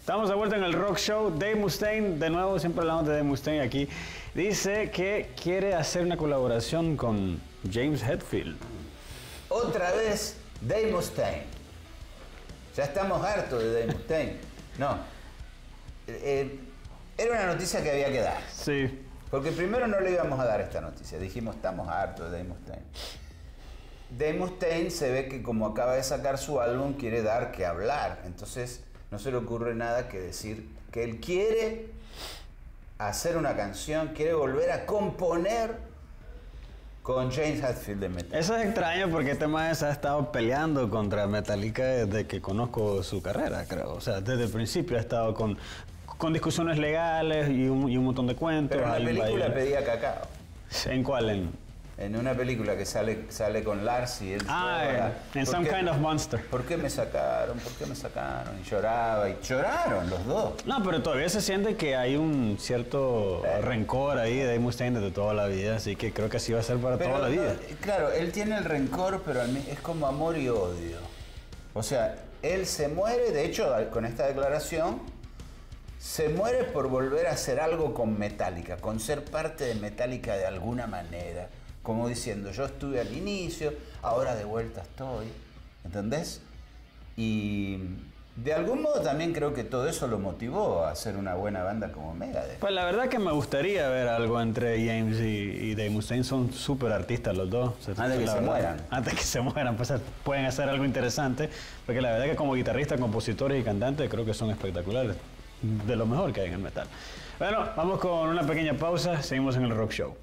Estamos de vuelta en el Rock Show. Dave Mustaine, de nuevo, siempre hablamos de Dave Mustaine aquí. Dice que quiere hacer una colaboración con James Hetfield. Otra vez, Dave Mustaine. Ya estamos hartos de Dave Mustaine. No. Eh, eh, era una noticia que había que dar. Sí. Porque primero no le íbamos a dar esta noticia. Dijimos, estamos hartos de Dave Mustaine. Dave Mustaine se ve que como acaba de sacar su álbum, quiere dar que hablar. Entonces no se le ocurre nada que decir que él quiere hacer una canción, quiere volver a componer con James Hetfield de Metallica. Eso es extraño porque este maestro ha estado peleando contra Metallica desde que conozco su carrera, creo. O sea, desde el principio ha estado con, con discusiones legales y un, y un montón de cuentos. Pero en la película pedía cacao. ¿En cuál? En, En una película que sale, sale con Lars y él ah, llora. en, en ¿Por Some qué- Kind of Monster. ¿Por qué me sacaron? ¿Por qué me sacaron? Y lloraba, y lloraron los dos. No, pero todavía se siente que hay un cierto Eh. rencor ahí de Dave Mustaine desde toda la vida, así que creo que así va a ser para Pero, toda la vida. no, claro, él tiene el rencor, pero es como amor y odio. O sea, él se muere, de hecho, con esta declaración, se muere por volver a hacer algo con Metallica, con ser parte de Metallica de alguna manera. Como diciendo, yo estuve al inicio, ahora de vuelta estoy. ¿Entendés? Y de algún modo también creo que todo eso lo motivó a hacer una buena banda como Megadeth. Pues la verdad que me gustaría ver algo entre James y, y Dave Mustaine. Son súper artistas los dos. Antes que se mueran. Antes que se mueran, pues pueden hacer algo interesante. Porque la verdad que como guitarristas, compositores y cantantes creo que son espectaculares. De lo mejor que hay en el metal. Bueno, vamos con una pequeña pausa. Seguimos en el Rock Show.